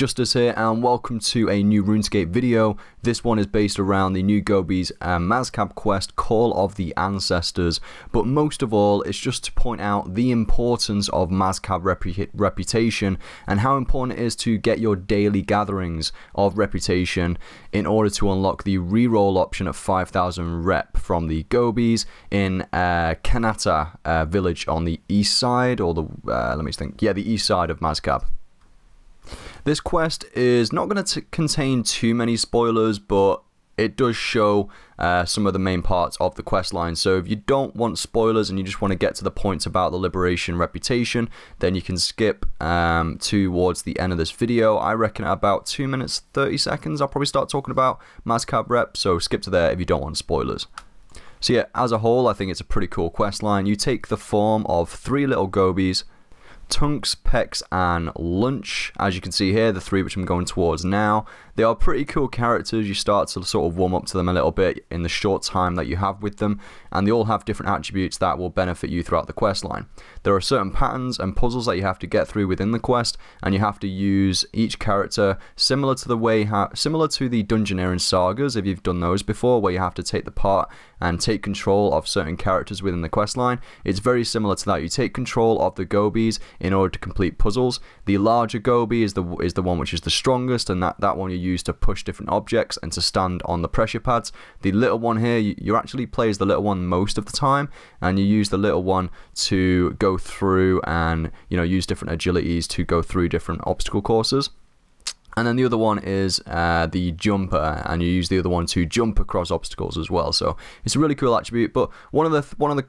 Justice here and welcome to a new RuneScape video. This one is based around the new Goebies uh, Mazcab quest Call of the Ancestors but most of all it's just to point out the importance of Mazcab repu reputation and how important it is to get your daily gatherings of reputation in order to unlock the reroll option at 5000 rep from the Goebies in uh, Kanata uh, village on the east side or the, uh, let me think, yeah the east side of Mazcab. This quest is not going to contain too many spoilers, but it does show uh, some of the main parts of the quest line. So if you don't want spoilers and you just want to get to the points about the Liberation reputation, then you can skip um, towards the end of this video. I reckon about 2 minutes 30 seconds I'll probably start talking about Mazcab rep, so skip to there if you don't want spoilers. So yeah, as a whole, I think it's a pretty cool quest line. You take the form of three little goebies, Tunks, Pex, and Lunch. As you can see here, the three which I'm going towards now. They are pretty cool characters. You start to sort of warm up to them a little bit in the short time that you have with them, and they all have different attributes that will benefit you throughout the quest line. There are certain patterns and puzzles that you have to get through within the quest, and you have to use each character similar to the way similar to the Dungeoneering sagas if you've done those before, where you have to take the part and take control of certain characters within the quest line. It's very similar to that. You take control of the Goebies in order to complete puzzles. The larger Goebie is the is the one which is the strongest, and that that one you use to push different objects and to stand on the pressure pads. The little one here, you, you actually play as the little one most of the time, and you use the little one to go through and you know use different agilities to go through different obstacle courses. And then the other one is uh, the jumper, and you use the other one to jump across obstacles as well. So it's a really cool attribute. But one of the one of the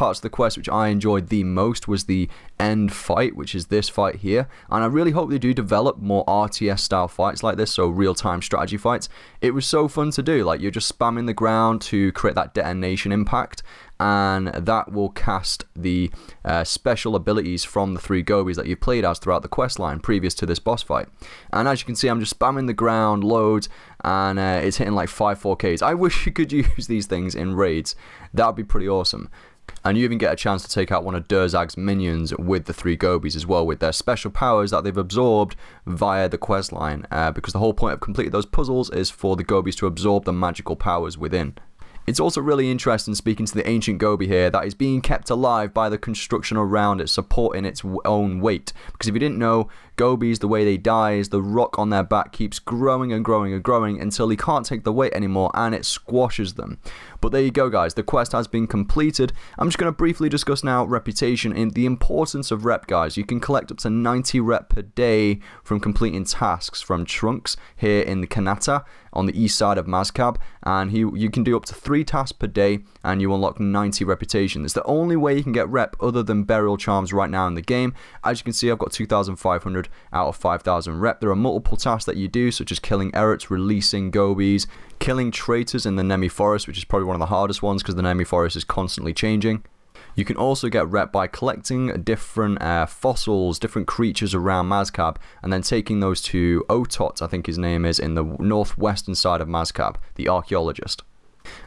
parts of the quest which I enjoyed the most was the end fight, which is this fight here. And I really hope they do develop more RTS style fights like this, so real time strategy fights. It was so fun to do. Like you're just spamming the ground to create that detonation impact, and that will cast the uh, special abilities from the three Goebies that you've played as throughout the quest line previous to this boss fight. And as you can see, I'm just spamming the ground loads, and uh, it's hitting like 5 4Ks. I wish you could use these things in raids. That would be pretty awesome. And you even get a chance to take out one of Durzag's minions with the three Goebies as well, with their special powers that they've absorbed via the quest line. Uh, because the whole point of completing those puzzles is for the Goebies to absorb the magical powers within. It's also really interesting speaking to the ancient Goebie here that is being kept alive by the construction around it supporting its own weight. Because if you didn't know, Goebies, the way they die is the rock on their back keeps growing and growing and growing until he can't take the weight anymore and it squashes them. But there you go guys, the quest has been completed. I'm just going to briefly discuss now reputation and the importance of rep guys. You can collect up to 90 rep per day from completing tasks from Trunks here in the Kanata on the east side of Mazcab and he, you can do up to 3 tasks per day and you unlock 90 reputation. It's the only way you can get rep other than burial charms right now in the game. As you can see I've got 2500 out of 5000 rep. There are multiple tasks that you do such as killing Erets, releasing Goebies, killing traitors in the Nemi Forest which is probably one of the hardest ones because the Nemi Forest is constantly changing. You can also get rep by collecting different uh, fossils, different creatures around Mazcab, and then taking those to Otot, I think his name is, in the northwestern side of Mazcab, the archaeologist.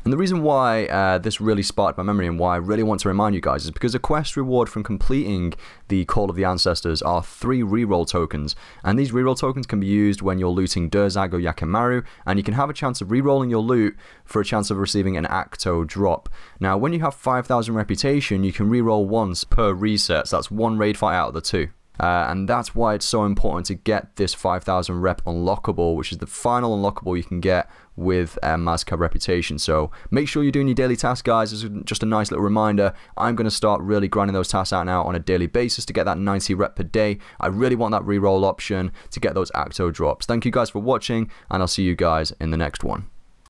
And the reason why uh, this really sparked my memory and why I really want to remind you guys is because a quest reward from completing the Call of the Ancestors are three reroll tokens. And these reroll tokens can be used when you're looting Durzag or Yakamaru, and you can have a chance of rerolling your loot for a chance of receiving an Acto drop. Now, when you have 5000 reputation, you can reroll once per reset, so that's one raid fight out of the two. Uh, and that's why it's so important to get this 5000 rep unlockable, which is the final unlockable you can get with uh, Mazcab Reputation. So make sure you're doing your daily tasks, guys. This is just a nice little reminder. I'm going to start really grinding those tasks out now on a daily basis to get that 90 rep per day. I really want that reroll option to get those Acto drops. Thank you guys for watching, and I'll see you guys in the next one.